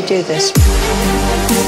to do this.